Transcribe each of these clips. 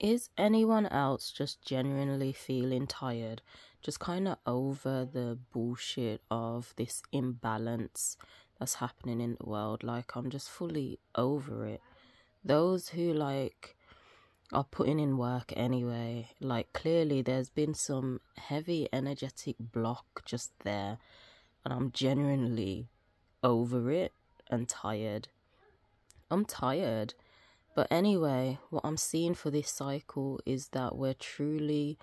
is anyone else just genuinely feeling tired? Just kind of over the bullshit of this imbalance that's happening in the world. Like, I'm just fully over it. Those who, like, are putting in work anyway, like, clearly there's been some heavy energetic block just there, and I'm genuinely over it and tired. I'm tired. But anyway, what I'm seeing for this cycle is that we're truly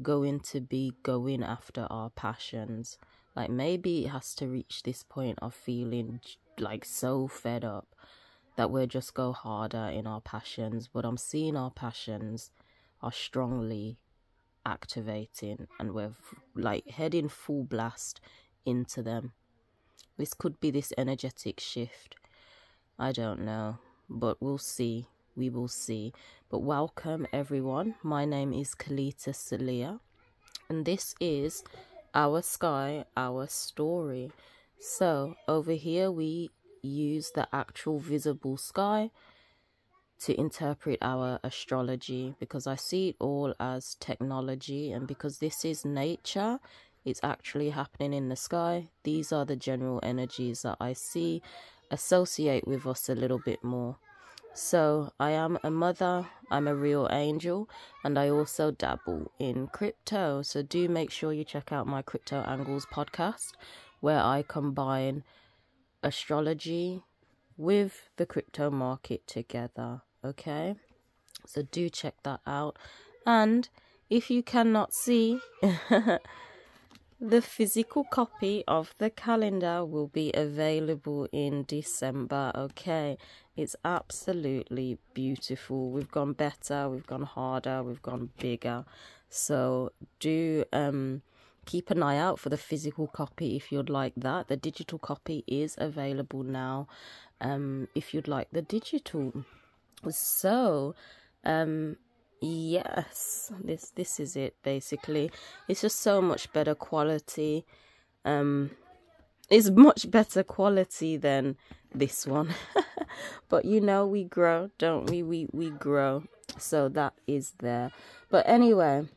going to be going after our passions. Like maybe it has to reach this point of feeling like so fed up that we'll just go harder in our passions. But I'm seeing our passions are strongly activating and we're like heading full blast into them. This could be this energetic shift. I don't know but we'll see. We will see. But welcome everyone. My name is Kelita Sahliah, and this is our sky, our story. So over here we use the actual visible sky to interpret our astrology because I see it all as technology and because this is nature it's actually happening in the sky these are the general energies that I see associate with us a little bit more. So, I am a mother, I'm a real angel, and I also dabble in crypto. So, do make sure you check out my Crypto Angles podcast where I combine astrology with the crypto market together. Okay, so do check that out. And if you cannot see, The physical copy of the calendar will be available in December. Okay, it's absolutely beautiful. We've gone better, we've gone harder, we've gone bigger. So do um keep an eye out for the physical copy if you'd like that. The digital copy is available now. Um if you'd like the digital. So um yes this this is it basically. It's just so much better quality. Um it's much better quality than this one. But you know we grow don't we? We we grow. So that is there. But anyway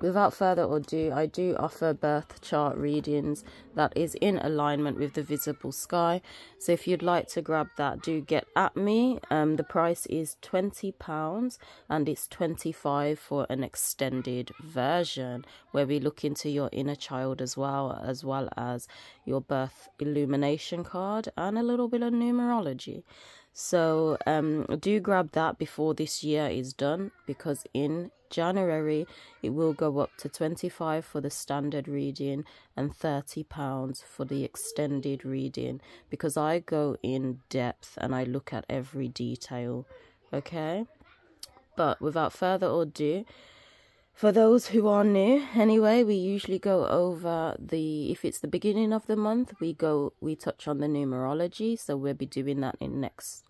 Without further ado, I do offer birth chart readings that is in alignment with the visible sky. So if you'd like to grab that, do get at me. Um, the price is £20 and it's 25 for an extended version where we look into your inner child as well, as well as your birth illumination card and a little bit of numerology. So um, do grab that before this year is done because in January it will go up to 25 for the standard reading and 30 pounds for the extended reading because I go in depth and I look at every detail. Okay? But without further ado, for those who are new anyway we usually go over the if it's the beginning of the month we go we touch on the numerology so we'll be doing that in next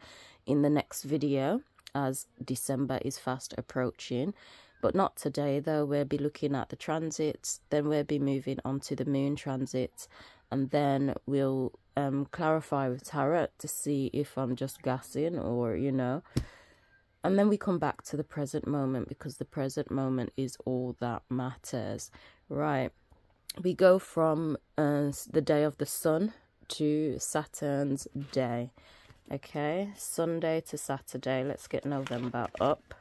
in the next video as december is fast approaching but not today though we'll be looking at the transits then we'll be moving on to the moon transits and then we'll um, clarify with tarot to see if i'm just gassing or you know and then we come back to the present moment because the present moment is all that matters. Right. We go from uh, the day of the sun to Saturn's day. Okay. Sunday to Saturday. Let's get November up.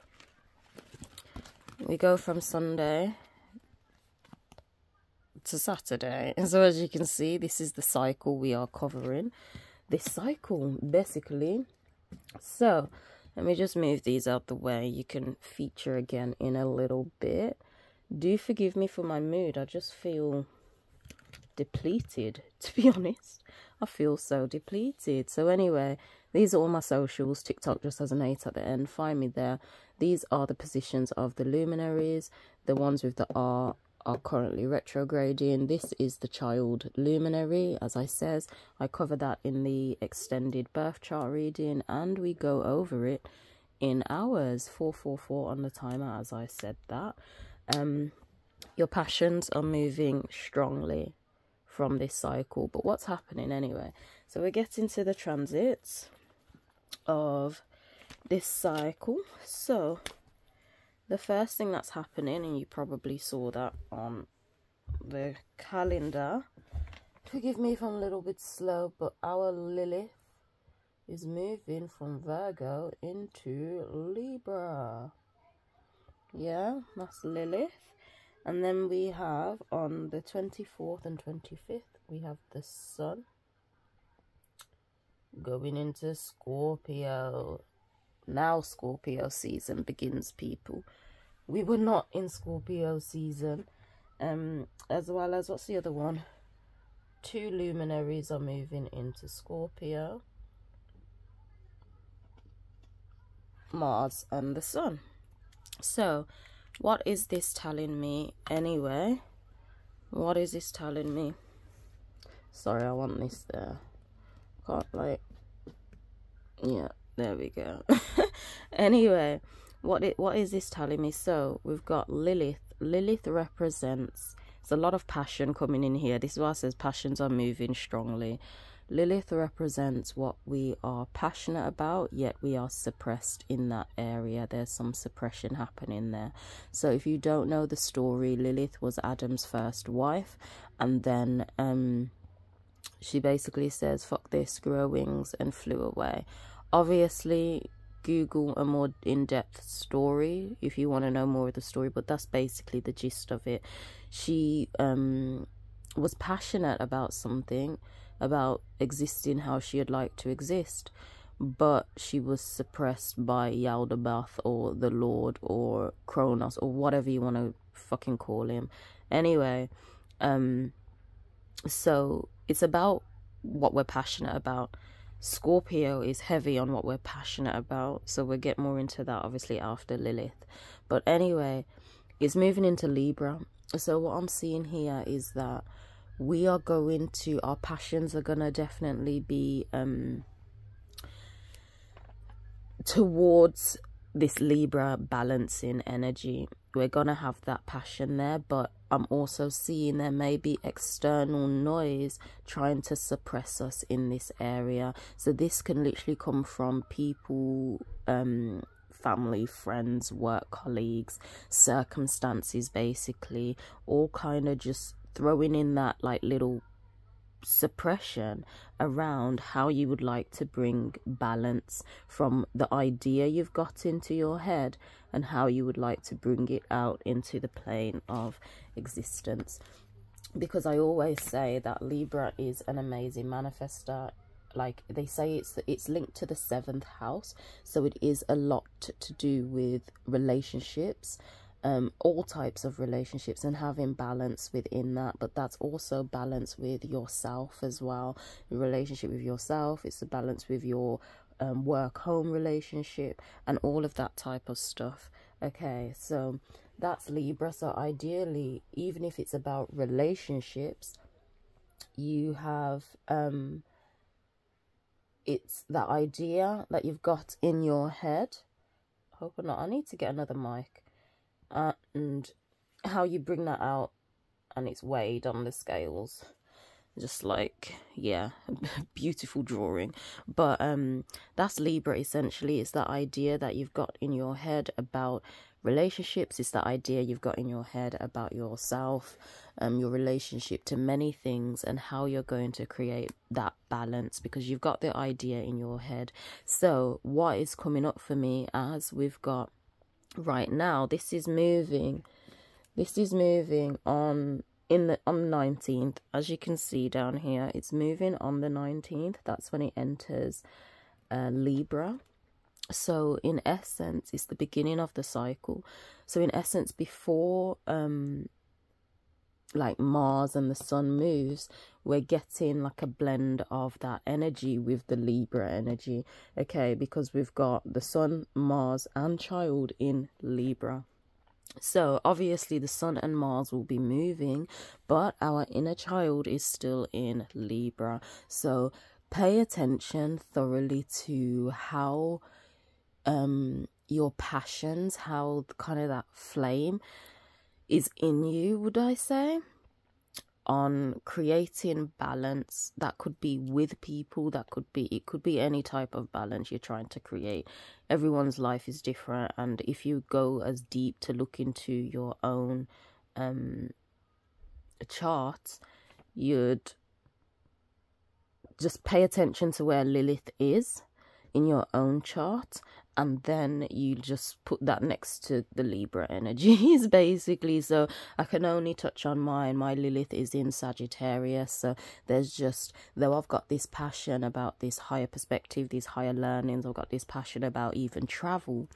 We go from Sunday to Saturday. And so as you can see, this is the cycle we are covering. This cycle, basically. So, let me just move these out the way. You can feature again in a little bit. Do forgive me for my mood. I just feel depleted, to be honest. I feel so depleted. So anyway, these are all my socials. TikTok just has an 8 at the end. Find me there. These are the positions of the luminaries. The ones with the R are currently retrograding. This is the child luminary, as I says. I cover that in the extended birth chart reading and we go over it in hours. 444 on the timer, as I said that. Um, your passions are moving strongly from this cycle. But what's happening anyway? So we're getting to the transits of this cycle. So the first thing that's happening, and you probably saw that on the calendar. Forgive me if I'm a little bit slow, but our Lilith is moving from Virgo into Libra. Yeah, that's Lilith. And then we have on the 24th and 25th, we have the Sun going into Scorpio. Now Scorpio season begins, people. We were not in Scorpio season. Um, as well as, what's the other one? Two luminaries are moving into Scorpio. Mars and the Sun. So, what is this telling me anyway? What is this telling me? Sorry, I want this there. Can't like, yeah, there we go. anyway, what it what is this telling me? So we've got Lilith. Lilith represents. There's a lot of passion coming in here. This is why it says passions are moving strongly. Lilith represents what we are passionate about, yet we are suppressed in that area. There's some suppression happening there. So, if you don't know the story, Lilith was Adam's first wife, and then um, she basically says, Fuck this, grow wings, and flew away. Obviously, Google a more in depth story if you want to know more of the story, but that's basically the gist of it. She um, was passionate about something about existing how she would like to exist, but she was suppressed by Yaldabaoth or the Lord or Kronos or whatever you want to fucking call him. Anyway, um, so it's about what we're passionate about. Scorpio is heavy on what we're passionate about, so we'll get more into that obviously after Lilith. But anyway, it's moving into Libra. So what I'm seeing here is that we are going to our passions are gonna definitely be um towards this libra balancing energy we're gonna have that passion there but i'm also seeing there may be external noise trying to suppress us in this area. So this can literally come from people um family friends work colleagues circumstances basically all kind of just throwing in that like little suppression around how you would like to bring balance from the idea you've got into your head and how you would like to bring it out into the plane of existence. Because i always say that libra is an amazing manifester like they say it's it's linked to the seventh house so it is a lot to do with relationships um, all types of relationships and having balance within that. But that's also balance with yourself as well. Relationship with yourself, it's a balance with your um, work home relationship and all of that type of stuff. Okay, so that's Libra. So ideally, even if it's about relationships, you have um it's that idea that you've got in your head. Hope or not. I need to get another mic and how you bring that out and it's weighed on the scales. Just like yeah beautiful drawing. But um that's libra essentially. It's that idea that you've got in your head about relationships. It's that idea you've got in your head about yourself um your relationship to many things and how you're going to create that balance because you've got the idea in your head. So what is coming up for me as we've got right now this is moving this is moving on in the on the 19th as you can see down here it's moving on the 19th that's when it enters uh, libra. So in essence it's the beginning of the cycle. So in essence before um like Mars and the Sun moves, we're getting like a blend of that energy with the Libra energy, okay? Because we've got the Sun, Mars, and Child in Libra. So obviously the Sun and Mars will be moving, but our inner child is still in Libra. So pay attention thoroughly to how um your passions, how kind of that flame is in you, would I say? on creating balance that could be with people that could be it could be any type of balance you're trying to create everyone's life is different and if you go as deep to look into your own um chart you'd just pay attention to where lilith is in your own chart and then you just put that next to the Libra energies basically. So I can only touch on mine. My Lilith is in Sagittarius, so there's just though I've got this passion about this higher perspective, these higher learnings, I've got this passion about even travel.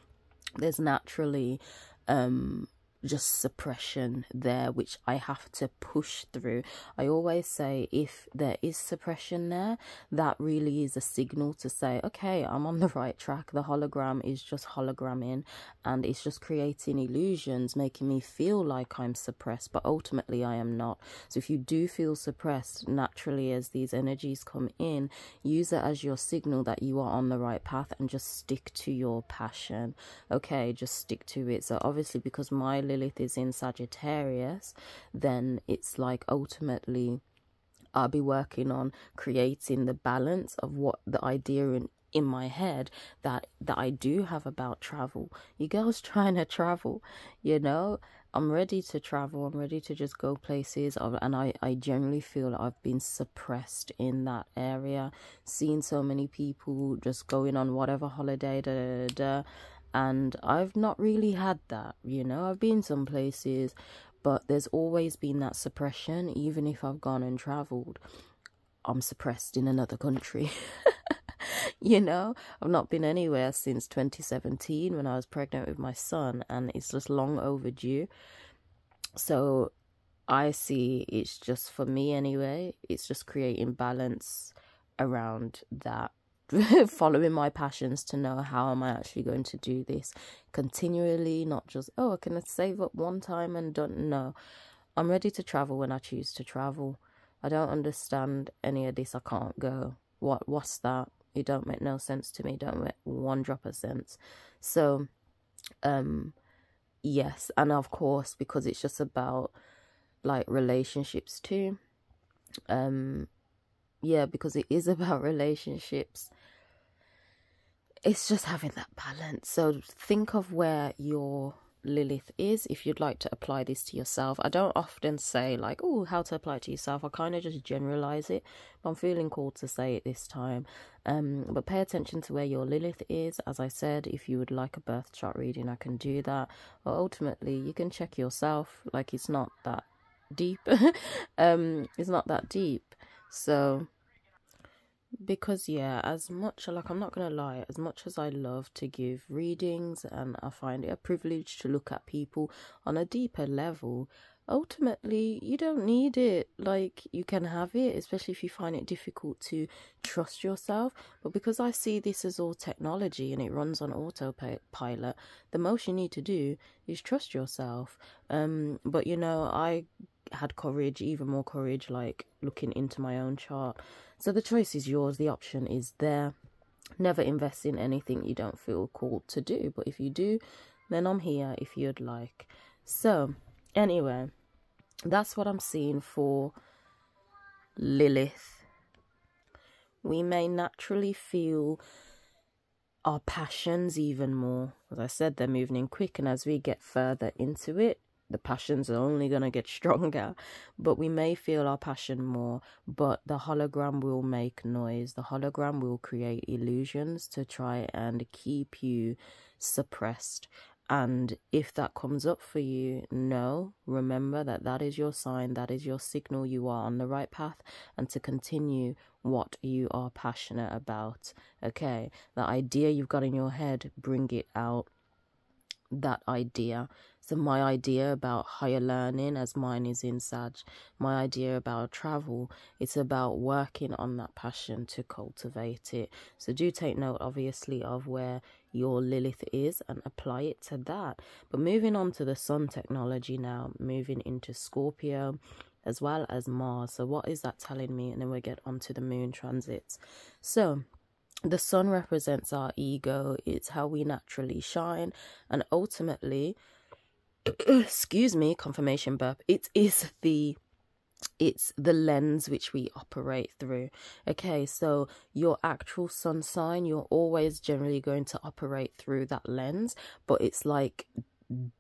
There's naturally um just suppression there which I have to push through. I always say if there is suppression there, that really is a signal to say, okay, I'm on the right track. The hologram is just hologramming and it's just creating illusions, making me feel like I'm suppressed, but ultimately I am not. So if you do feel suppressed naturally as these energies come in, use it as your signal that you are on the right path and just stick to your passion. Okay, just stick to it. So obviously because my Lilith is in Sagittarius, then it's like ultimately I'll be working on creating the balance of what the idea in in my head that that I do have about travel. You girls trying to travel, you know. I'm ready to travel. I'm ready to just go places, and I I generally feel I've been suppressed in that area. Seeing so many people just going on whatever holiday, da, da, da, and I've not really had that, you know. I've been some places, but there's always been that suppression, even if I've gone and traveled. I'm suppressed in another country. you know, I've not been anywhere since 2017 when I was pregnant with my son, and it's just long overdue. So I see it's just for me anyway, it's just creating balance around that following my passions to know how am I actually going to do this continually, not just, oh, I can save up one time and don't know. I'm ready to travel when I choose to travel. I don't understand any of this. I can't go. What what's that? It don't make no sense to me. Don't make one drop of sense. So um yes, and of course because it's just about like relationships too. Um yeah, because it is about relationships it's just having that balance. So think of where your Lilith is if you'd like to apply this to yourself. I don't often say like, oh, how to apply it to yourself. I kind of just generalize it, but I'm feeling called to say it this time. Um, but pay attention to where your Lilith is. As I said, if you would like a birth chart reading, I can do that. Or ultimately, you can check yourself. Like it's not that deep. um, it's not that deep. So because yeah as much like i'm not gonna lie as much as i love to give readings and i find it a privilege to look at people on a deeper level ultimately you don't need it. Like you can have it especially if you find it difficult to trust yourself. But because i see this as all technology and it runs on autopilot the most you need to do is trust yourself. Um but you know i had courage even more courage like looking into my own chart so the choice is yours, the option is there. Never invest in anything you don't feel called to do, but if you do, then I'm here if you'd like. So, anyway, that's what I'm seeing for Lilith. We may naturally feel our passions even more. As I said, they're moving in quick, and as we get further into it, the passions are only going to get stronger but we may feel our passion more but the hologram will make noise. The hologram will create illusions to try and keep you suppressed. And if that comes up for you no remember that that is your sign that is your signal. You are on the right path and to continue what you are passionate about. Okay the idea you've got in your head bring it out. That idea so my idea about higher learning, as mine is in Sag, my idea about travel, it's about working on that passion to cultivate it. So do take note, obviously, of where your Lilith is and apply it to that. But moving on to the Sun technology now, moving into Scorpio as well as Mars. So what is that telling me? And then we get onto the Moon transits. So the sun represents our ego it's how we naturally shine and ultimately excuse me, confirmation burp. It is the it's the lens which we operate through. Okay, so your actual sun sign, you're always generally going to operate through that lens, but it's like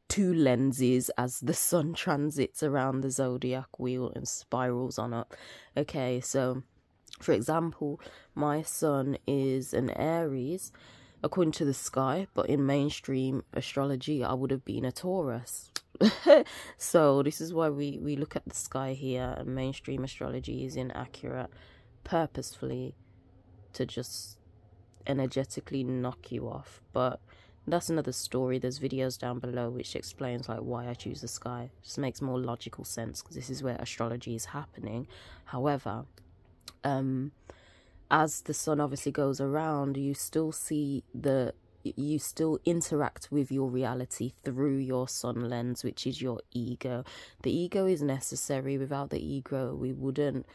two lenses as the sun transits around the zodiac wheel and spirals on up. Okay, so for example, my sun is an Aries according to the sky, but in mainstream astrology, I would have been a Taurus. so this is why we we look at the sky here. And mainstream astrology is inaccurate purposefully to just energetically knock you off. But that's another story. There's videos down below which explains like why i choose the sky. It just makes more logical sense because this is where astrology is happening. However um as the sun obviously goes around you still see the you still interact with your reality through your sun lens, which is your ego. The ego is necessary. Without the ego, we wouldn't.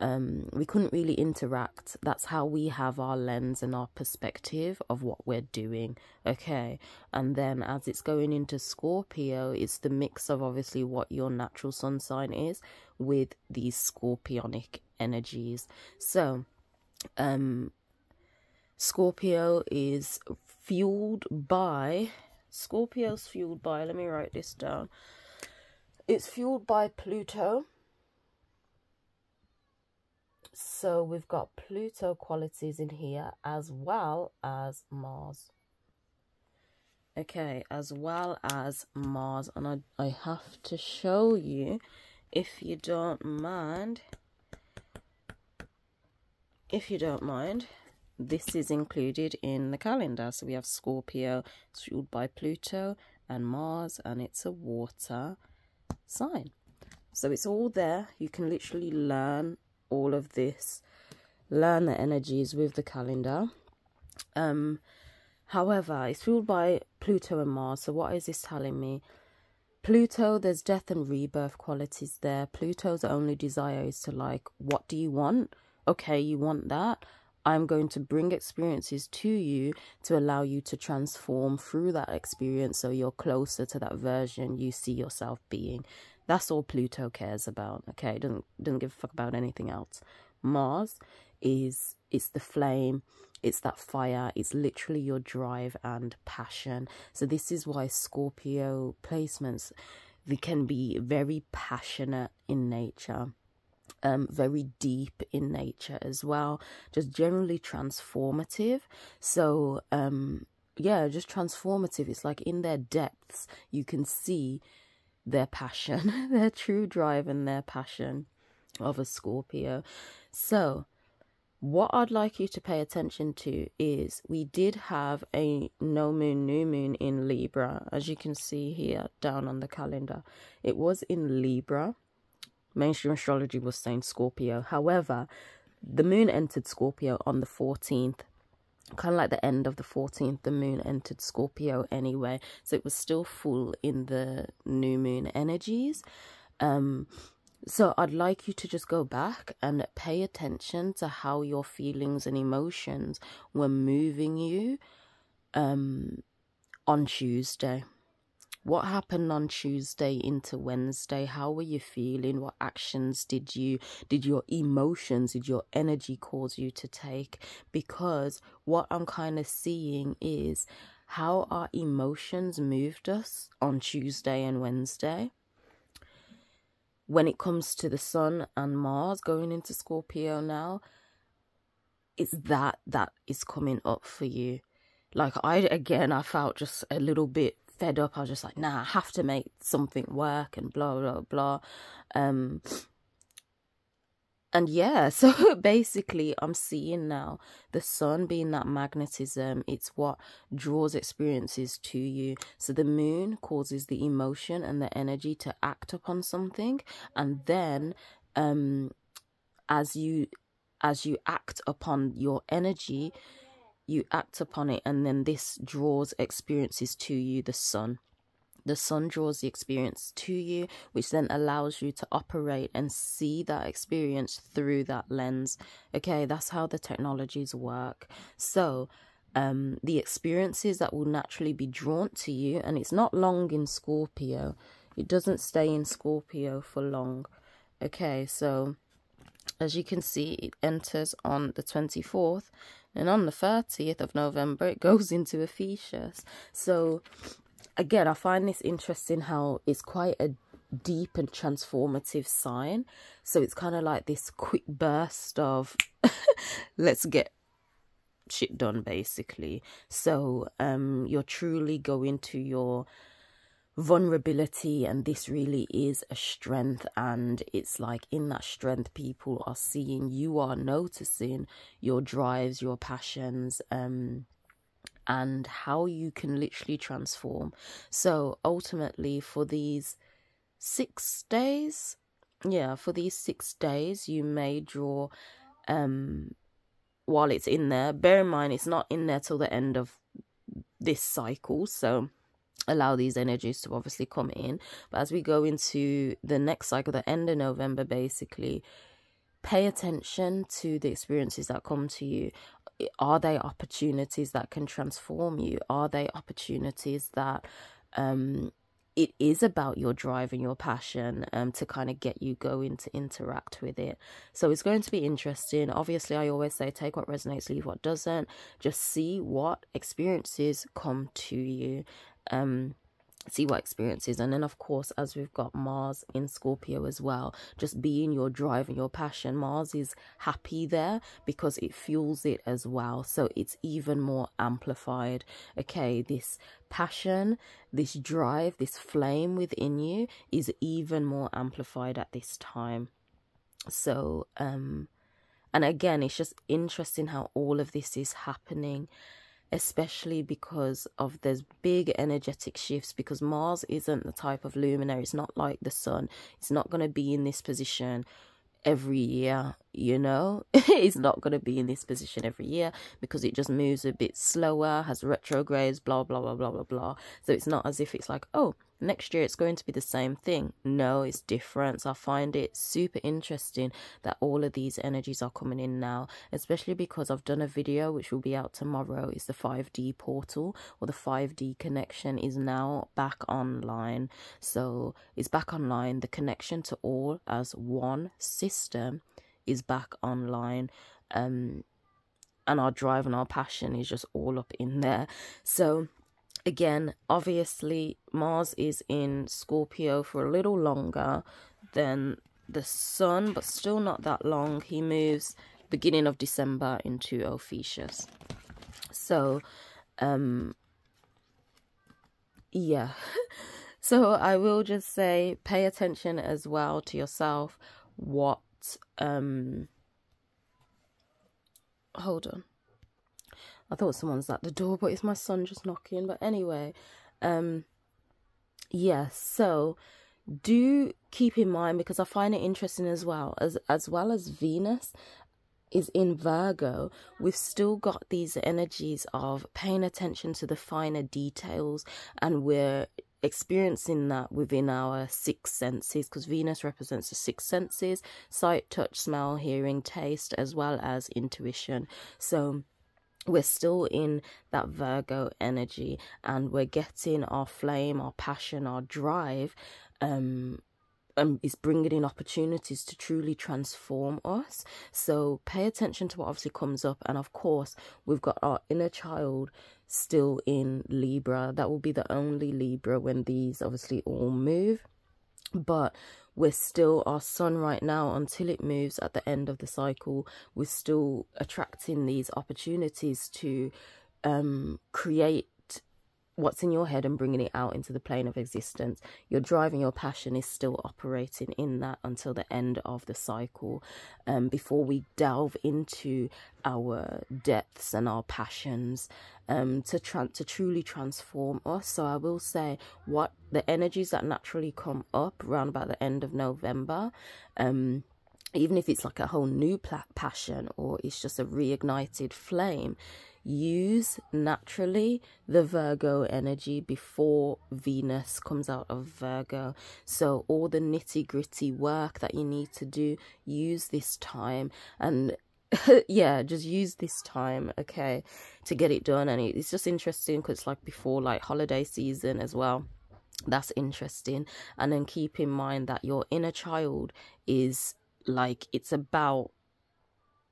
Um, we couldn't really interact. That's how we have our lens and our perspective of what we're doing. Okay. And then as it's going into Scorpio, it's the mix of obviously what your natural sun sign is with these scorpionic energies. So, um, Scorpio is fueled by Scorpio's fueled by let me write this down. It's fueled by Pluto. So we've got Pluto qualities in here as well as Mars. Okay, as well as Mars. And I, I have to show you, if you don't mind, if you don't mind, this is included in the calendar. So we have Scorpio, it's ruled by Pluto and Mars, and it's a water sign. So it's all there. You can literally learn all of this, learn the energies with the calendar. Um, however, it's ruled by Pluto and Mars. So what is this telling me? Pluto, there's death and rebirth qualities there. Pluto's only desire is to like, what do you want? Okay, you want that I'm going to bring experiences to you to allow you to transform through that experience so you're closer to that version you see yourself being. That's all Pluto cares about. Okay, doesn't doesn't give a fuck about anything else. Mars is it's the flame, it's that fire, it's literally your drive and passion. So this is why Scorpio placements they can be very passionate in nature um, very deep in nature as well, just generally transformative. So, um, yeah, just transformative. It's like in their depths, you can see their passion, their true drive, and their passion of a Scorpio. So, what I'd like you to pay attention to is we did have a no moon, new moon in Libra, as you can see here down on the calendar. It was in Libra mainstream astrology was saying Scorpio. However, the moon entered Scorpio on the 14th. Kind of like the end of the 14th, the moon entered Scorpio anyway. So it was still full in the new moon energies. Um, so I'd like you to just go back and pay attention to how your feelings and emotions were moving you um, on Tuesday. What happened on Tuesday into Wednesday? How were you feeling? What actions did you, did your emotions, did your energy cause you to take? Because what I'm kind of seeing is how our emotions moved us on Tuesday and Wednesday. When it comes to the Sun and Mars going into Scorpio now, it's that that is coming up for you. Like I again, I felt just a little bit fed up. I was just like, nah, I have to make something work and blah, blah, blah. Um, and yeah, so basically, I'm seeing now the sun being that magnetism, it's what draws experiences to you. So the moon causes the emotion and the energy to act upon something, and then, um, as you as you act upon your energy, you act upon it, and then this draws experiences to you, the sun. The sun draws the experience to you, which then allows you to operate and see that experience through that lens. Okay, that's how the technologies work. So, um, the experiences that will naturally be drawn to you, and it's not long in Scorpio, it doesn't stay in Scorpio for long. Okay, so as you can see, it enters on the 24th, and on the 30th of November, it goes into Ophiuchus. So, again, I find this interesting how it's quite a deep and transformative sign. So, it's kind of like this quick burst of let's get shit done, basically. So, um, you're truly going to your vulnerability and this really is a strength and it's like in that strength people are seeing you are noticing your drives your passions um and how you can literally transform. So ultimately for these 6 days yeah for these 6 days you may draw um while it's in there. Bear in mind it's not in there till the end of this cycle so allow these energies to obviously come in. But as we go into the next cycle, the end of November, basically, pay attention to the experiences that come to you. Are they opportunities that can transform you? Are they opportunities that um, it is about your drive and your passion um, to kind of get you going to interact with it. So it's going to be interesting. Obviously, I always say take what resonates, leave what doesn't. Just see what experiences come to you um see what experiences and then of course as we've got mars in scorpio as well just being your drive and your passion mars is happy there because it fuels it as well. So it's even more amplified. Okay this passion this drive this flame within you is even more amplified at this time. So um and again it's just interesting how all of this is happening especially because of those big energetic shifts because Mars isn't the type of luminary. It's not like the sun. It's not going to be in this position every year you know? It's not going to be in this position every year because it just moves a bit slower has retrogrades blah blah blah blah blah blah. So it's not as if it's like oh next year it's going to be the same thing. No, it's different. So I find it super interesting that all of these energies are coming in now, especially because I've done a video which will be out tomorrow. It's the 5D portal or the 5D connection is now back online. So it's back online. The connection to all as one system is back online. Um, and our drive and our passion is just all up in there. So again, obviously, Mars is in Scorpio for a little longer than the Sun, but still not that long. He moves beginning of December into Ophiuchus. So, um, yeah. so I will just say, pay attention as well to yourself. What, um, hold on. I thought someone's at the door, but it's my son just knocking. But anyway, um, yeah, so do keep in mind because I find it interesting as well as as well as Venus is in Virgo, we've still got these energies of paying attention to the finer details, and we're experiencing that within our six senses because Venus represents the six senses sight, touch, smell, hearing, taste, as well as intuition. So, we're still in that Virgo energy and we're getting our flame, our passion, our drive um um, is bringing in opportunities to truly transform us. So pay attention to what obviously comes up. And of course, we've got our inner child still in Libra. That will be the only Libra when these obviously all move. But we're still our sun right now until it moves at the end of the cycle we're still attracting these opportunities to um, create what's in your head and bringing it out into the plane of existence. Your driving, your passion is still operating in that until the end of the cycle. Um, before we delve into our depths and our passions, um, to tra- to truly transform us. So I will say what the energies that naturally come up around about the end of November. Um, even if it's like a whole new passion or it's just a reignited flame, use naturally the Virgo energy before Venus comes out of Virgo. So, all the nitty gritty work that you need to do, use this time and yeah, just use this time, okay, to get it done. And it's just interesting because it's like before like holiday season as well that's interesting and then keep in mind that your inner child is like it's about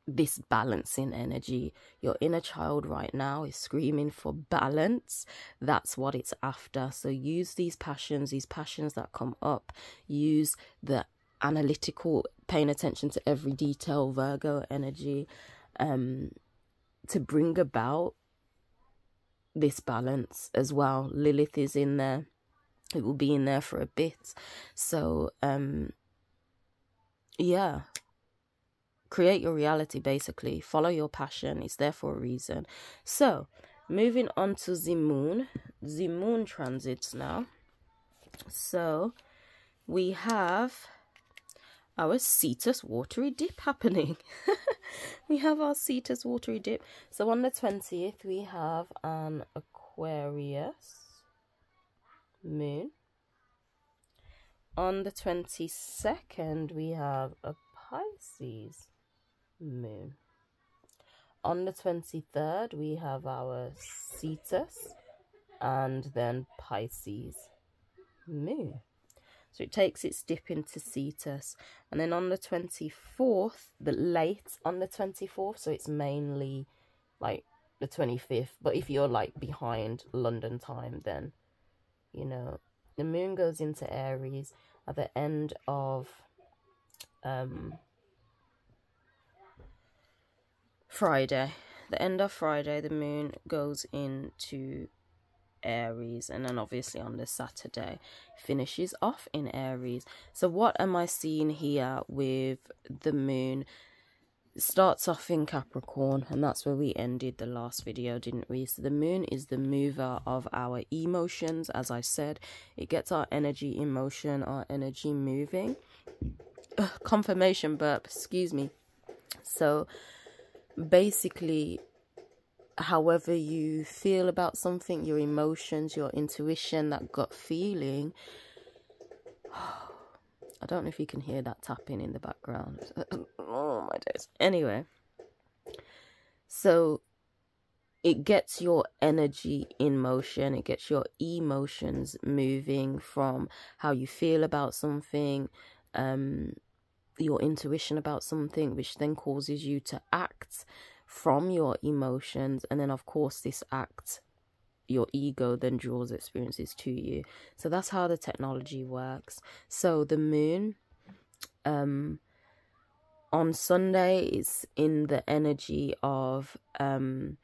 this balancing energy. Your inner child right now is screaming for balance. That's what it's after. So use these passions, these passions that come up, use the analytical, paying attention to every detail, Virgo energy, um, to bring about this balance as well. Lilith is in there. It will be in there for a bit. So, um, yeah, create your reality basically follow your passion it's there for a reason so moving on to the moon the moon transits now so we have our Cetus watery dip happening. we have our Cetus watery dip. So on the 20th, we have an Aquarius moon. On the 22nd, we have a Pisces moon. On the 23rd, we have our Cetus and then Pisces moon. So it takes its dip into Cetus. And then on the 24th, the late on the 24th, so it's mainly like the 25th. But if you're like behind London time, then, you know, the moon goes into Aries at the end of um Friday. The end of Friday, the moon goes into Aries, and then obviously on the Saturday finishes off in Aries. So, what am I seeing here with the moon? starts off in Capricorn, and that's where we ended the last video, didn't we? So, the moon is the mover of our emotions, as I said, it gets our energy in motion, our energy moving. Ugh, confirmation burp, excuse me. So, basically however you feel about something, your emotions, your intuition, that gut feeling. I don't know if you can hear that tapping in the background. oh my days. Anyway, so it gets your energy in motion, it gets your emotions moving from how you feel about something, um, your intuition about something, which then causes you to act from your emotions. And then, of course, this act, your ego then draws experiences to you. So that's how the technology works. So the moon, um, on Sunday is in the energy of um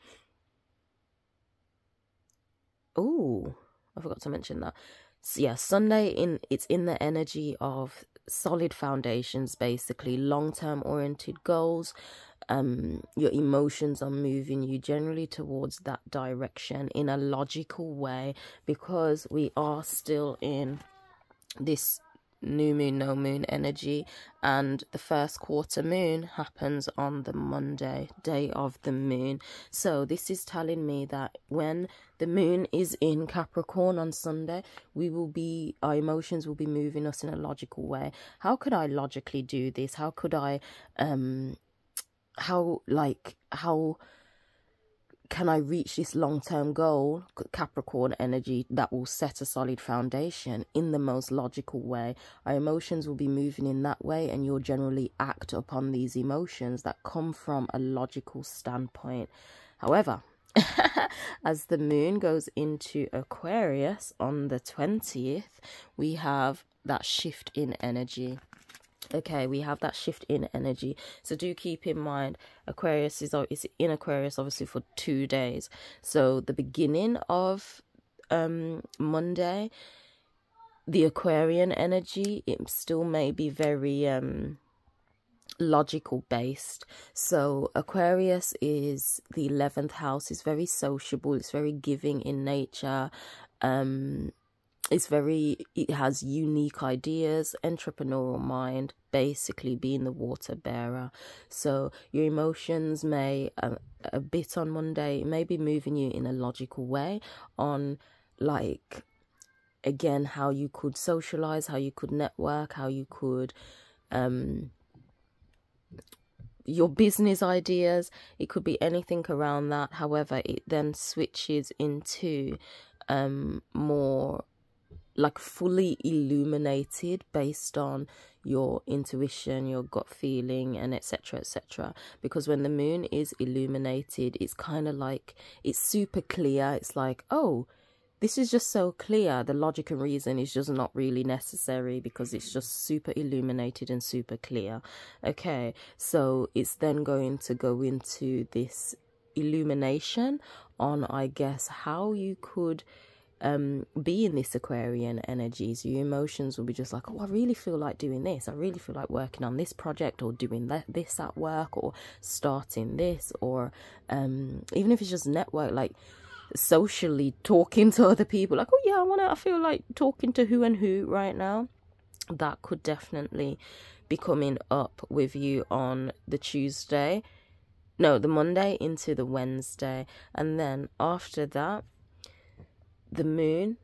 oh I forgot to mention that. So yeah, Sunday in it's in the energy of solid foundations basically long term oriented goals. Um your emotions are moving you generally towards that direction in a logical way because we are still in this new moon, no moon energy, and the first quarter moon happens on the Monday, day of the moon. So, this is telling me that when the moon is in Capricorn on Sunday, we will be, our emotions will be moving us in a logical way. How could I logically do this? How could I, um, how, like, how can I reach this long term goal, Capricorn energy, that will set a solid foundation in the most logical way? Our emotions will be moving in that way, and you'll generally act upon these emotions that come from a logical standpoint. However, as the moon goes into Aquarius on the 20th, we have that shift in energy okay we have that shift in energy. So do keep in mind aquarius is, is in aquarius obviously for two days. So the beginning of um monday the aquarian energy it still may be very um logical based. So aquarius is the 11th house is very sociable. It's very giving in nature. Um it's very it has unique ideas entrepreneurial mind basically being the water bearer. So your emotions may um, a bit on monday may be moving you in a logical way on like again how you could socialize how you could network how you could um your business ideas. It could be anything around that. However it then switches into um more like fully illuminated based on your intuition your gut feeling and etc etc because when the moon is illuminated it's kind of like it's super clear. It's like oh this is just so clear. The logic and reason is just not really necessary because it's just super illuminated and super clear. Okay so it's then going to go into this illumination on i guess how you could um, be in this Aquarian energy. So your emotions will be just like, oh, I really feel like doing this. I really feel like working on this project or doing this at work or starting this or um, even if it's just network, like socially talking to other people. Like, oh yeah, I want to, I feel like talking to who and who right now. That could definitely be coming up with you on the Tuesday. No, the Monday into the Wednesday. And then after that, the moon,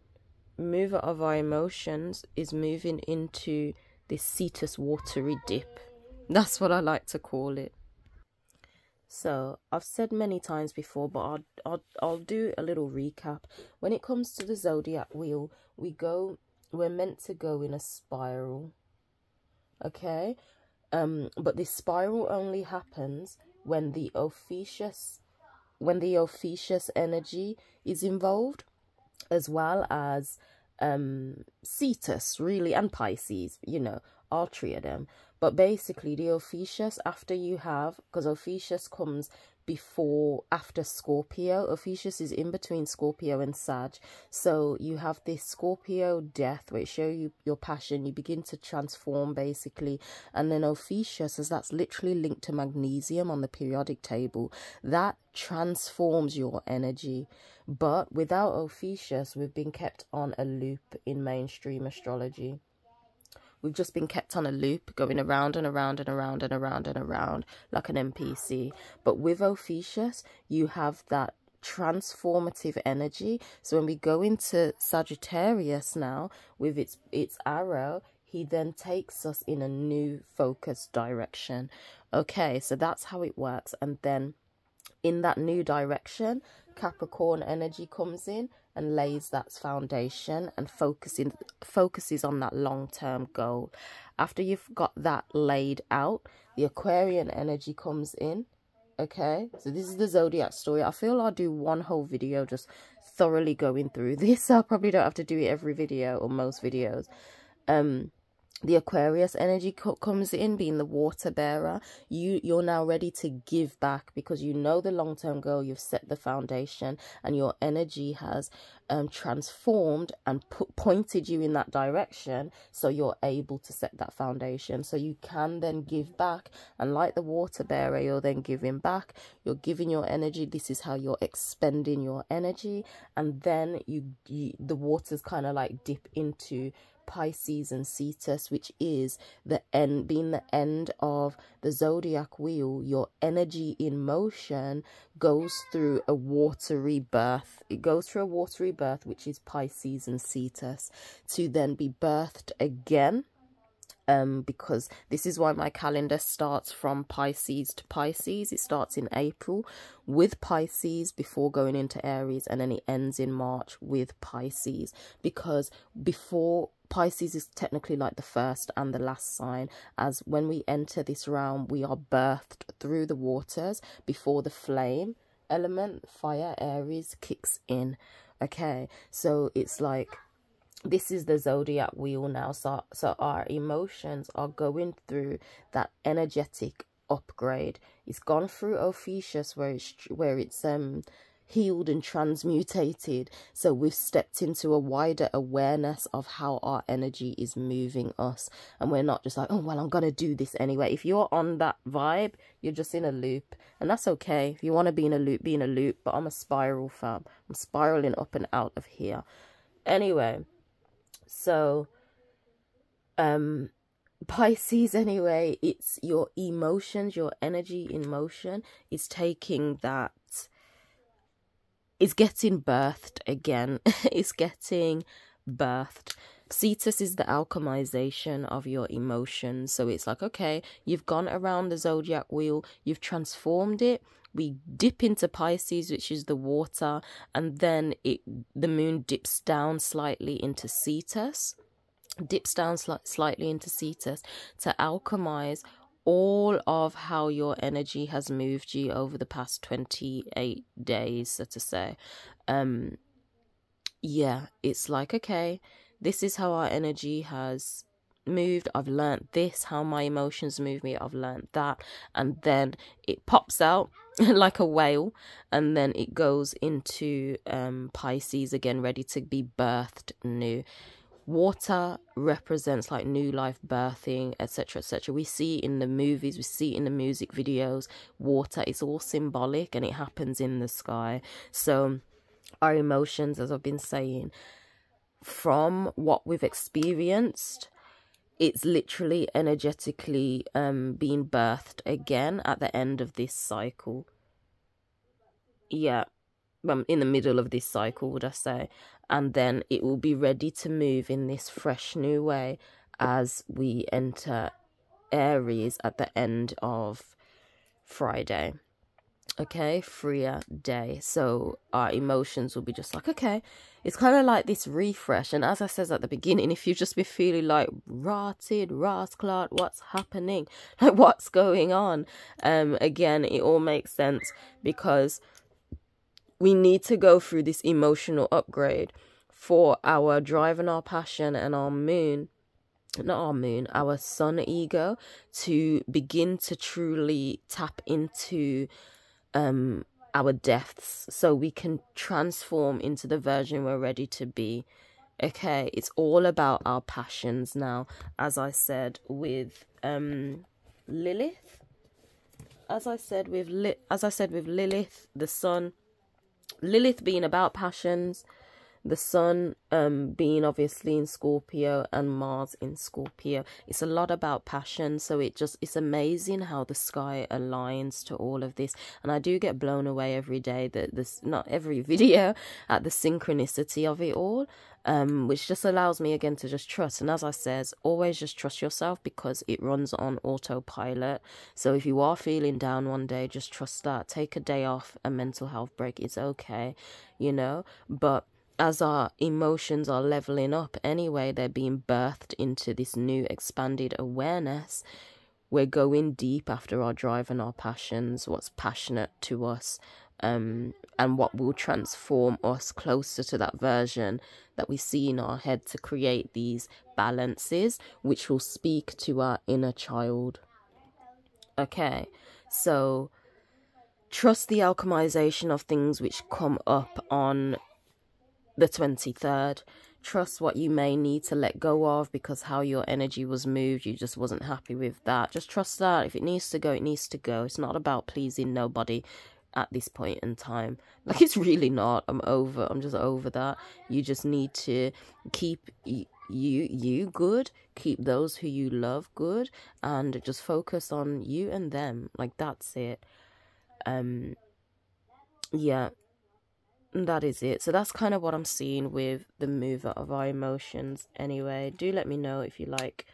mover of our emotions, is moving into this Cetus watery dip. That's what I like to call it. So I've said many times before, but I'll, I'll I'll do a little recap. When it comes to the zodiac wheel, we go we're meant to go in a spiral. Okay? Um, but this spiral only happens when the Ophiuchus, when the Ophiuchus energy is involved as well as um Cetus, really, and Pisces, you know, all three of them. But basically, the Ophiuchus, after you have, because Ophiuchus comes before, after Scorpio, Ophiuchus is in between Scorpio and Sag. So you have this Scorpio death, which show you your passion. You begin to transform, basically. And then Ophiuchus, as that's literally linked to magnesium on the periodic table, that transforms your energy. But without Ophiuchus, we've been kept on a loop in mainstream astrology. We've just been kept on a loop, going around and around and around and around and around like an NPC. But with Ophiuchus, you have that transformative energy. So when we go into Sagittarius now with its its arrow, he then takes us in a new focused direction. Okay, so that's how it works. And then in that new direction, Capricorn energy comes in and lays that foundation and focusing focuses on that long-term goal. After you've got that laid out, the Aquarian energy comes in. Okay, so this is the zodiac story. I feel I'll do one whole video just thoroughly going through this. I probably don't have to do it every video or most videos. Um, the aquarius energy co comes in being the water bearer you you're now ready to give back because you know the long-term goal you've set the foundation and your energy has um transformed and put, pointed you in that direction so you're able to set that foundation. So you can then give back and like the water bearer you're then giving back. You're giving your energy this is how you're expending your energy and then you, you the waters kind of like dip into Pisces and Cetus, which is the end, being the end of the zodiac wheel, your energy in motion goes through a watery birth. It goes through a watery birth, which is Pisces and Cetus, to then be birthed again um, because this is why my calendar starts from Pisces to Pisces. It starts in April with Pisces before going into Aries, and then it ends in March with Pisces because before Pisces is technically like the first and the last sign, as when we enter this realm, we are birthed through the waters before the flame element, fire, Aries kicks in. Okay, so it's like this is the zodiac wheel now so so our emotions are going through that energetic upgrade. It's gone through ophiuchus where it's where it's um healed and transmutated. So we've stepped into a wider awareness of how our energy is moving us. And we're not just like oh well i'm gonna do this anyway. If you're on that vibe you're just in a loop. And that's okay. If you want to be in a loop be in a loop. But i'm a spiral fam i'm spiraling up and out of here. Anyway so, um, Pisces, anyway, it's your emotions, your energy in motion is taking that, is getting birthed again. it's getting birthed. Cetus is the alchemization of your emotions. So it's like, okay, you've gone around the zodiac wheel, you've transformed it, we dip into Pisces, which is the water, and then it the moon dips down slightly into Cetus, dips down sli- slightly into Cetus to alchemize all of how your energy has moved you over the past 28 days, so to say. Um, yeah, it's like, okay, this is how our energy has moved. I've learned this, how my emotions move me. I've learned that. And then it pops out like a whale and then it goes into um, Pisces again, ready to be birthed new. Water represents like new life birthing, etc. etc. We see in the movies, we see in the music videos, water is all symbolic and it happens in the sky. So, our emotions, as I've been saying, from what we've experienced, it's literally energetically um being birthed again at the end of this cycle. Yeah um, in the middle of this cycle would i say. And then it will be ready to move in this fresh new way as we enter aries at the end of friday okay freer day. So our emotions will be just like okay. It's kind of like this refresh. And as i says at the beginning if you've just be feeling like rotted rasclot what's happening? Like what's going on? Um again it all makes sense because we need to go through this emotional upgrade for our drive and our passion and our moon not our moon, our sun ego to begin to truly tap into um our depths so we can transform into the version we're ready to be. Okay it's all about our passions now as i said with um lilith. As i said with Li- as i said with lilith the sun. Lilith being about passions the sun um being obviously in scorpio and mars in scorpio. It's a lot about passion so it just it's amazing how the sky aligns to all of this. And i do get blown away every day that this not every video at the synchronicity of it all um which just allows me again to just trust. And as i says always just trust yourself because it runs on autopilot. So if you are feeling down one day just trust that. Take a day off a mental health break it's okay you know? But as our emotions are leveling up anyway, they're being birthed into this new expanded awareness. We're going deep after our drive and our passions, what's passionate to us, um, and what will transform us closer to that version that we see in our head to create these balances, which will speak to our inner child. Okay, so trust the alchemization of things which come up on the 23rd. Trust what you may need to let go of because how your energy was moved, you just wasn't happy with that. Just trust that. If it needs to go, it needs to go. It's not about pleasing nobody at this point in time. Like, it's really not. I'm over. I'm just over that. You just need to keep you you good keep those who you love good and just focus on you and them like that's it um yeah that is it. So that's kind of what I'm seeing with the mover of our emotions. Anyway, do let me know if you like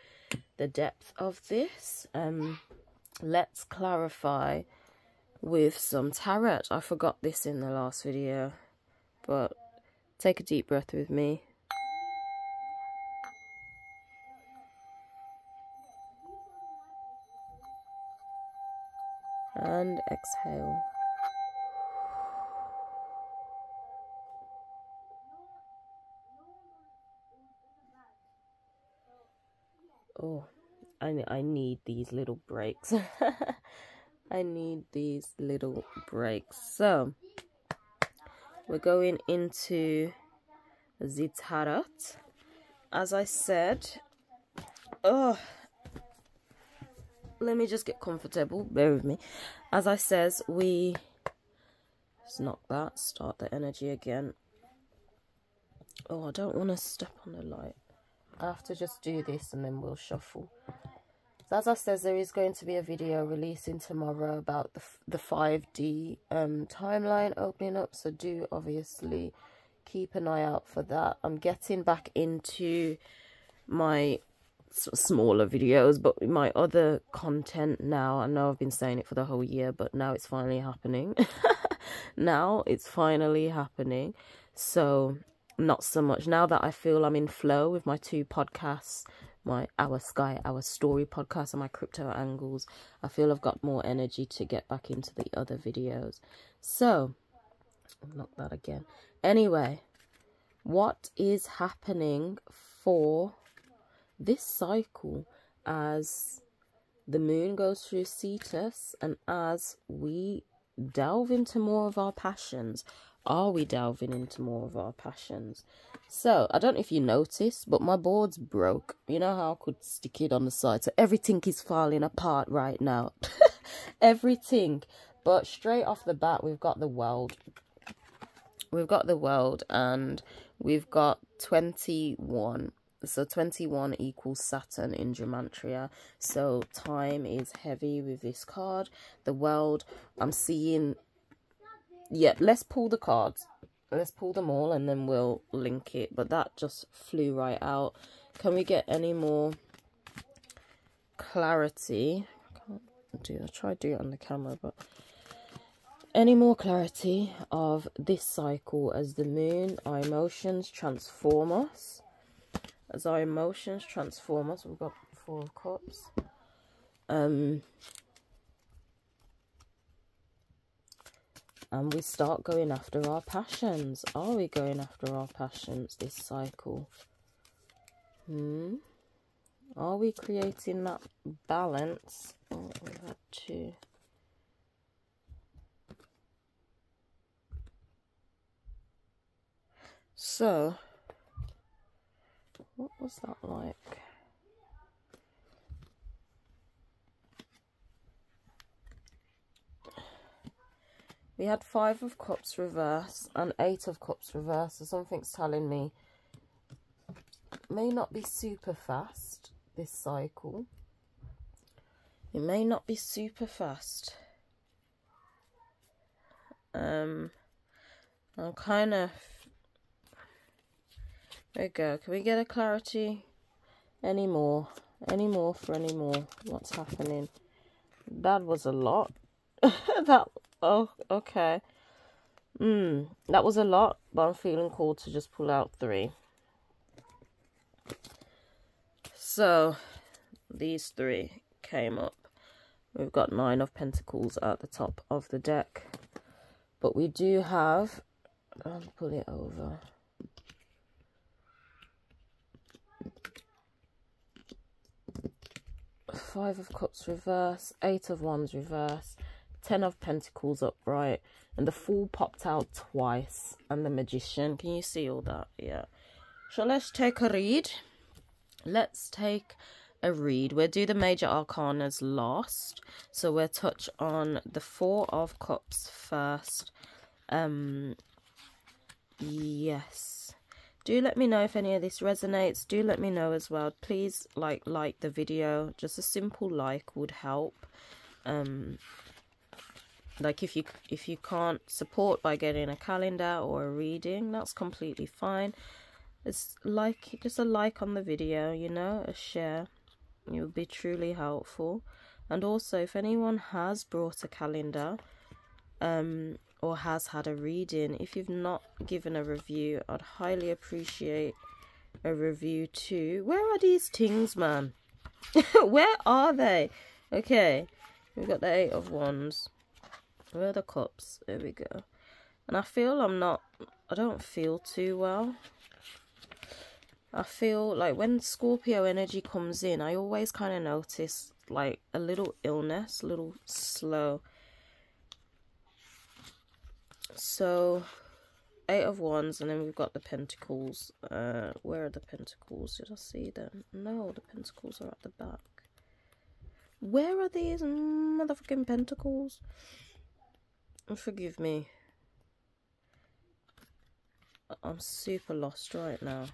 the depth of this. Um, let's clarify with some tarot. I forgot this in the last video, but take a deep breath with me. And exhale. I, I need these little breaks. I need these little breaks. So we're going into the tarot. As I said oh let me just get comfortable bear with me. As I says we let's knock that start the energy again. Oh I don't want to step on the light. I have to just do this and then we'll shuffle. I said, there is going to be a video releasing tomorrow about the, the 5D um, timeline opening up. So do obviously keep an eye out for that. I'm getting back into my smaller videos, but my other content now, I know I've been saying it for the whole year, but now it's finally happening. now it's finally happening. So, not so much now that I feel I'm in flow with my two podcasts, my Our Sky, Our Story podcast, and my Crypto Angles. I feel I've got more energy to get back into the other videos. So, not that again. Anyway, what is happening for this cycle as the moon goes through Cetus and as we delve into more of our passions, are we delving into more of our passions? So, I don't know if you noticed, but my board's broke. You know how I could stick it on the side? So, everything is falling apart right now. everything. But straight off the bat, we've got the world. We've got the world, and we've got 21 so 21 equals Saturn in Gematria. So time is heavy with this card. The world, I'm seeing... Yeah, let's pull the cards. Let's pull them all and then we'll link it. But that just flew right out. Can we get any more clarity? I can't do I try to do it on the camera, but any more clarity of this cycle as the moon, our emotions transform us as our emotions transform us. We've got Four of Cups. Um, and we start going after our passions. Are we going after our passions this cycle? Hmm. Are we creating that balance? Oh, we've had. So, what was that like? We had five of cups reverse and eight of cups reverse. So something's telling me may not be super fast this cycle. It may not be super fast. Um, I'm kind of there we go. Can we get a clarity? Any more? Any more for any more? What's happening? That was a lot. that, oh, okay. Hmm, that was a lot, but I'm feeling called to just pull out three. So, these three came up. We've got nine of pentacles at the top of the deck. But we do have, I'll pull it over. Five of Cups reverse, Eight of Wands reverse, Ten of Pentacles upright, and the Fool popped out twice, and the Magician. Can you see all that? Yeah. So let's take a read. Let's take a read. We'll do the major arcanas last. So we'll touch on the Four of Cups first. Um, yes do let me know if any of this resonates do let me know as well please like like the video just a simple like would help um like if you if you can't support by getting a calendar or a reading that's completely fine it's like just a like on the video you know a share it would be truly helpful and also if anyone has brought a calendar um or has had a reading. If you've not given a review, I'd highly appreciate a review too. Where are these things, man? Where are they? Okay, we've got the Eight of Wands. Where are the cups? There we go. And I feel I'm not, I don't feel too well. I feel like when Scorpio energy comes in, I always kind of notice like a little illness, a little slow so eight of wands and then we've got the pentacles uh where are the pentacles did i see them no the pentacles are at the back where are these motherfucking pentacles forgive me i'm super lost right now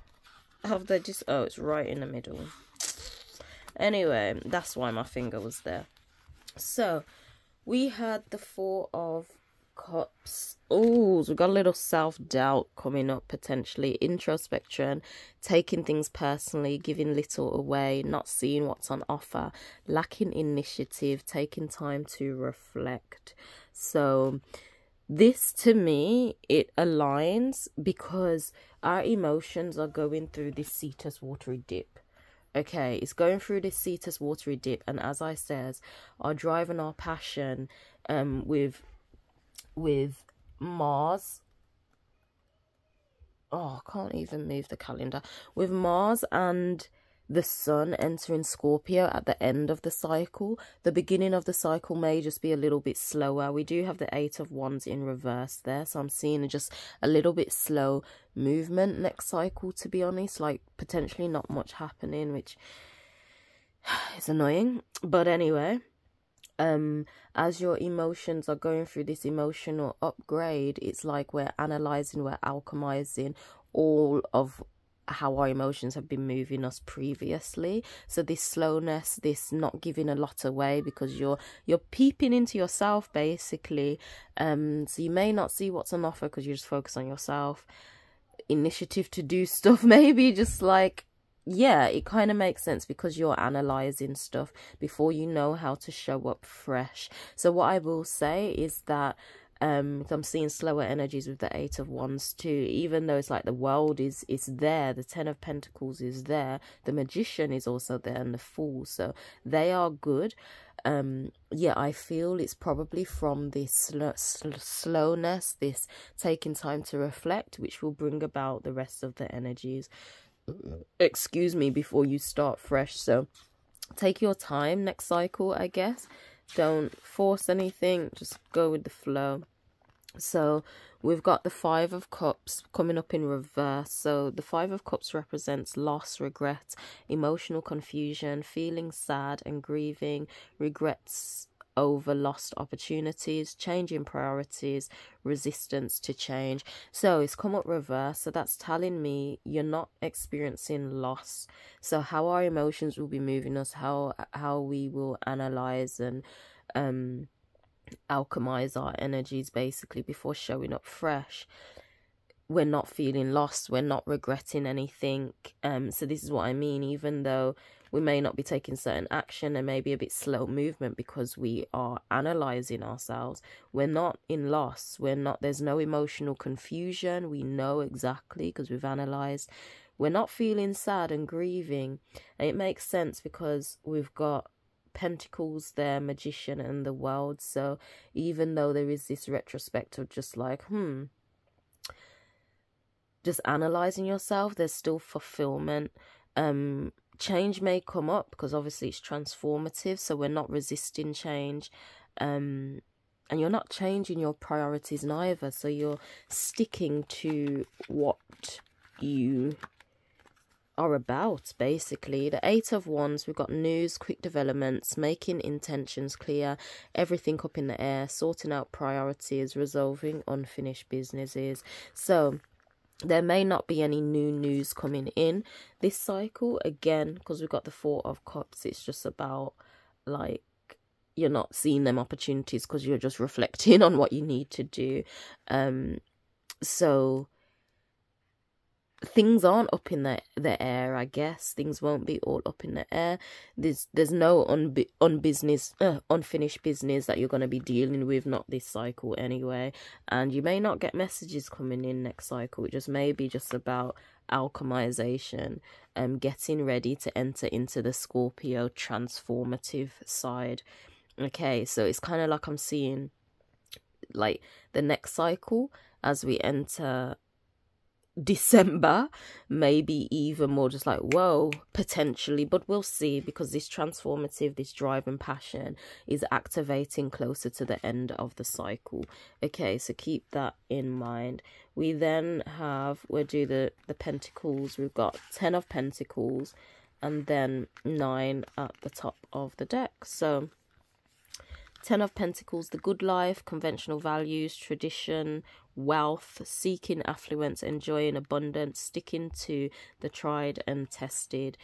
have they just oh it's right in the middle anyway that's why my finger was there so we had the four of Cups. Oh, we've got a little self doubt coming up potentially. Introspection, taking things personally, giving little away, not seeing what's on offer, lacking initiative, taking time to reflect. So, this to me, it aligns because our emotions are going through this cetus watery dip. Okay it's going through this cetus watery dip and as i says our drive and our passion um with with mars. Oh i can't even move the calendar. With mars and the sun entering Scorpio at the end of the cycle. The beginning of the cycle may just be a little bit slower. We do have the Eight of Wands in reverse there, so I'm seeing just a little bit slow movement next cycle, to be honest. Like, potentially not much happening, which is annoying. But anyway, um, as your emotions are going through this emotional upgrade, it's like we're analyzing, we're alchemizing all of how our emotions have been moving us previously. So this slowness this not giving a lot away because you're you're peeping into yourself basically. Um so you may not see what's on offer because you just focus on yourself. Initiative to do stuff maybe just like yeah it kind of makes sense because you're analyzing stuff before you know how to show up fresh. So what i will say is that um i'm seeing slower energies with the eight of wands too. Even though it's like the world is is there the ten of pentacles is there the magician is also there and the fool. So they are good. Um yeah i feel it's probably from this sl sl slowness this taking time to reflect which will bring about the rest of the energies. Excuse me before you start fresh. So take your time next cycle i guess. Don't force anything. Just go with the flow so we've got the five of cups coming up in reverse so the five of cups represents loss regret emotional confusion feeling sad and grieving regrets over lost opportunities, changing priorities, resistance to change. So it's come up reverse. So that's telling me you're not experiencing loss. So how our emotions will be moving us, how how we will analyze and um alchemize our energies basically before showing up fresh. We're not feeling lost. We're not regretting anything. Um so this is what i mean. Even though we may not be taking certain action and maybe a bit slow movement because we are analyzing ourselves. We're not in loss. We're not there's no emotional confusion. We know exactly because we've analyzed. We're not feeling sad and grieving. And it makes sense because we've got Pentacles there, Magician and the World. So even though there is this retrospect of just like, hmm, just analyzing yourself, there's still fulfillment. Um, change may come up because obviously it's transformative, so we're not resisting change. Um, and you're not changing your priorities neither, so you're sticking to what you are about basically. The eight of wands we've got news quick developments making intentions clear everything up in the air sorting out priorities resolving unfinished businesses. So there may not be any new news coming in this cycle. Again because we've got the four of cups it's just about like you're not seeing them opportunities because you're just reflecting on what you need to do. Um so things aren't up in the the air i guess. Things won't be all up in the air. There's there's no un, business uh, unfinished business that you're going to be dealing with not this cycle anyway. And you may not get messages coming in next cycle. It just may be just about alchemization and um, getting ready to enter into the scorpio transformative side. Okay so it's kind of like i'm seeing like the next cycle as we enter December, maybe even more just like, whoa, potentially, but we'll see because this transformative, this drive and passion is activating closer to the end of the cycle. Okay, so keep that in mind. We then have, we'll do the, the pentacles. We've got 10 of pentacles and then 9 at the top of the deck. So, Ten of Pentacles, the good life, conventional values, tradition, wealth, seeking affluence, enjoying abundance, sticking to the tried and tested.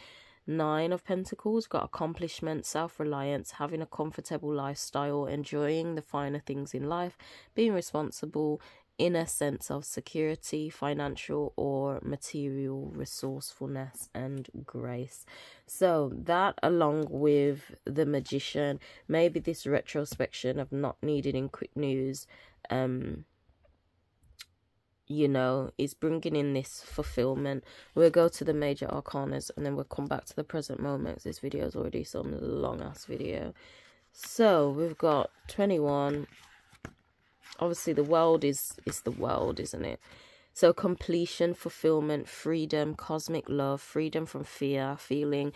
Nine of Pentacles got accomplishment, self reliance, having a comfortable lifestyle, enjoying the finer things in life, being responsible, inner sense of security, financial or material resourcefulness, and grace. So, that along with the magician, maybe this retrospection of not needing in quick news, um, you know, is bringing in this fulfillment. We'll go to the major arcanas and then we'll come back to the present moments. This video is already some long ass video. So we've got 21. Obviously, the world is is the world, isn't it? So completion, fulfillment, freedom, cosmic love, freedom from fear, feeling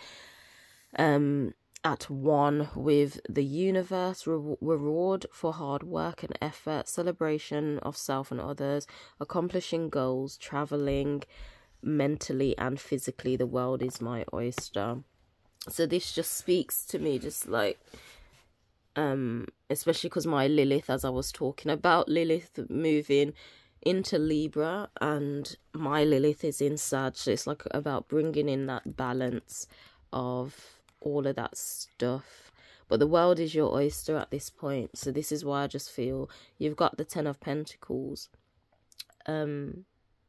um at one with the universe, re- reward for hard work and effort, celebration of self and others, accomplishing goals, traveling mentally and physically. The world is my oyster. So this just speaks to me, just like, um, especially because my Lilith, as I was talking about, Lilith moving into Libra and my Lilith is in Sag. So it's like about bringing in that balance of all of that stuff. But the world is your oyster at this point. So this is why I just feel you've got the Ten of Pentacles. Um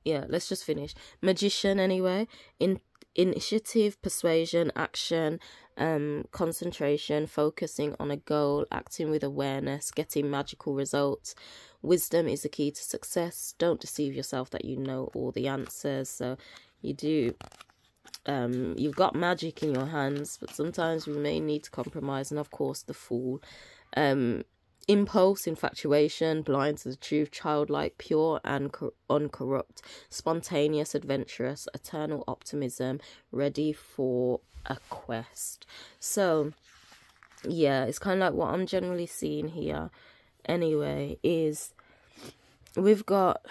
yeah, let's just finish. Magician anyway. In initiative, persuasion, action, um, concentration, focusing on a goal, acting with awareness, getting magical results. Wisdom is the key to success. Don't deceive yourself that you know all the answers. So you do um, you've got magic in your hands, but sometimes we may need to compromise. And of course, the fool. Um, impulse, infatuation, blind to the truth, childlike, pure and co- uncorrupt, spontaneous, adventurous, eternal optimism, ready for a quest. So, yeah, it's kind of like what I'm generally seeing here. Anyway, is we've got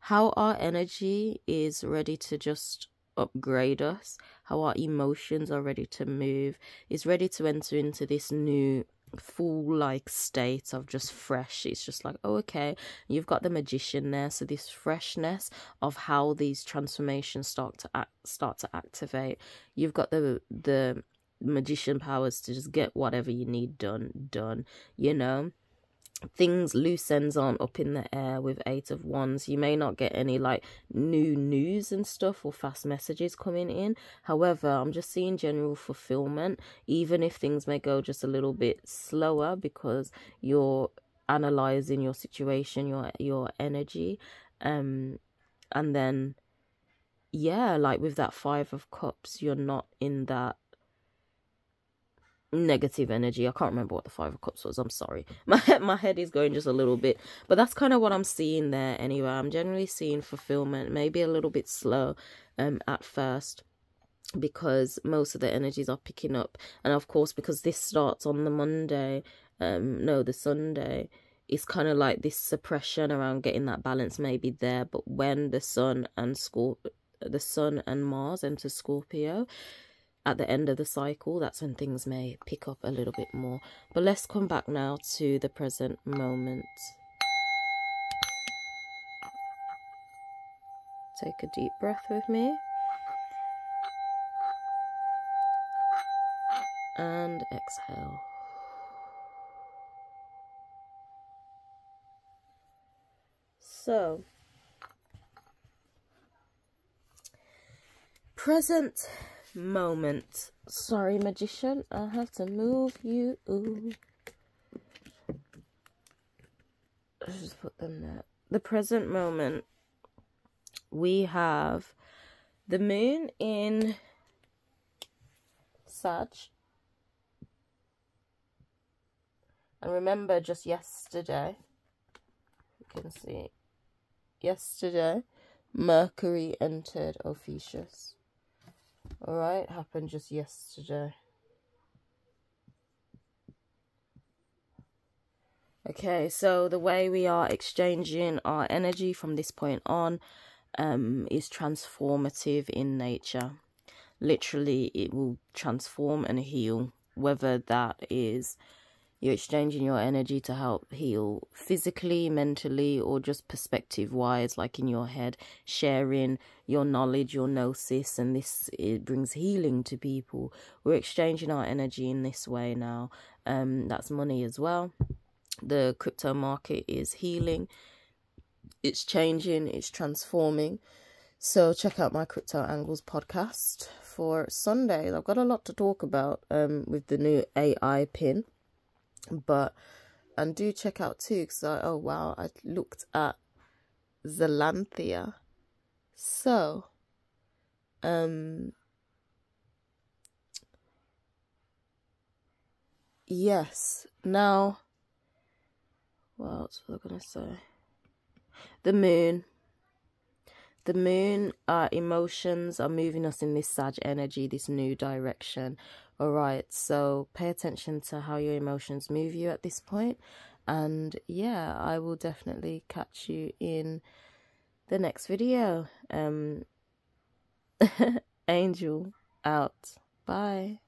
how our energy is ready to just upgrade us, how our emotions are ready to move, is ready to enter into this new full like state of just fresh. It's just like oh okay you've got the magician there. So this freshness of how these transformations start to act, start to activate you've got the the magician powers to just get whatever you need done done you know things loose ends aren't up in the air with eight of wands. You may not get any like new news and stuff or fast messages coming in. However i'm just seeing general fulfillment even if things may go just a little bit slower because you're analyzing your situation your your energy. Um and then yeah like with that five of cups you're not in that negative energy. I can't remember what the Five of Cups was. I'm sorry. My head, my head is going just a little bit. But that's kind of what I'm seeing there anyway. I'm generally seeing fulfillment, maybe a little bit slow um, at first because most of the energies are picking up. And of course, because this starts on the Monday, um, no, the Sunday, it's kind of like this suppression around getting that balance maybe there. But when the Sun and Scorp- the Sun and Mars enter Scorpio, at the end of the cycle, that's when things may pick up a little bit more. But let's come back now to the present moment. Take a deep breath with me. And exhale. So, present moment. Sorry, magician, I have to move you. Let's just put them there. The present moment, we have the moon in Sag. And remember, just yesterday, you can see, yesterday, Mercury entered Ophiuchus. Alright, happened just yesterday. Okay, so the way we are exchanging our energy from this point on um, is transformative in nature. Literally, it will transform and heal, whether that is you're exchanging your energy to help heal physically, mentally, or just perspective wise, like in your head, sharing your knowledge, your gnosis, and this it brings healing to people. We're exchanging our energy in this way now. Um, that's money as well. The crypto market is healing, it's changing, it's transforming. So check out my Crypto Angles podcast for Sunday. I've got a lot to talk about um, with the new AI pin but and do check out too because I oh wow I looked at Zelanthia so um yes now what else was I gonna say? The moon the moon our emotions are moving us in this sag energy this new direction all right, so pay attention to how your emotions move you at this point. And yeah, I will definitely catch you in the next video. Um, Angel out. Bye.